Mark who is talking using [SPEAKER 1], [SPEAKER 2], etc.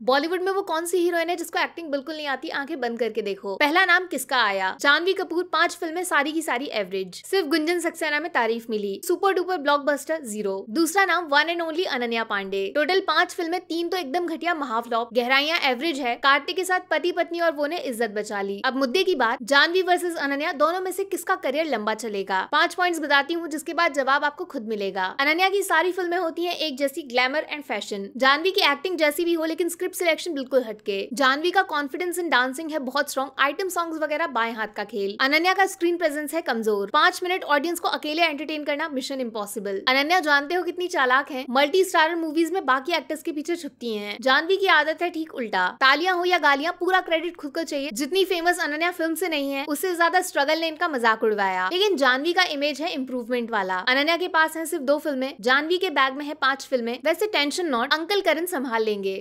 [SPEAKER 1] बॉलीवुड में वो कौन सी हीरोइन है जिसको एक्टिंग बिल्कुल नहीं आती? आँखें बंद करके देखो। पहला नाम किसका आया? जानवी कपूर, पाँच फ़िल्में, सारी की सारी एवरेज सिर्फ़ गुंजन सक्सेना में तारीफ़ मिली। सुपर डुपर ब्लॉकबस्टर ज़ीरो दूसरा नाम one and only Ananya Pandey. Total पाँच फ़िल्में, तीन तो एकदम घटिया महाफ्लॉप। गहराइया एवरेज है। कार्तिक के साथ पति पत्नी और वो ने इज़्ज़त बचा ली। अब मुद्दे की बात, जानवी वर्सेज अनन्या, दोनों में से किसका करियर लंबा चलेगा? पाँच पॉइंट्स बताती हूँ, जिसके बाद जवाब आपको खुद मिलेगा। अनन्या की सारी फ़िल्में होती है एक जैसी ग्लैमर एंड फ़ैशन जानवी की एक्टिंग जैसी भी हो, लेकिन सिलेक्शन बिल्कुल हटके। जानवी का कॉन्फिडेंस इन डांसिंग है बहुत स्ट्रॉन्ग आइटम सॉन्ग वगैरह बाएँ हाथ का खेल। अनन्या का स्क्रीन प्रेजेंस है कमज़ोर। पाँच मिनट ऑडियंस को अकेले एंटरटेन करना मिशन इम्पॉसिबल अनन्या, जानते हो कितनी चालाक है? मल्टी स्टारर मूवीज़ में बाकी एक्टर्स के पीछे छुपती है। जानवी की आदत है ठीक उल्टा। तालियाँ हो या गालियाँ, पूरा क्रेडिट खुद को चाहिए। जितनी फ़ेमस अनन्या फ़िल्म से नहीं है, उससे ज़्यादा स्ट्रगल ने इनका मज़ाक उड़वाया। लेकिन जानवी का इमेज है इम्प्रूवमेंट वाला। अनन्या के पास है सिर्फ़ दो फ़िल्में जानवी के बैग में है पाँच फ़िल्में वैसे टेंशन नॉट अंकल करण संभाल लेंगे।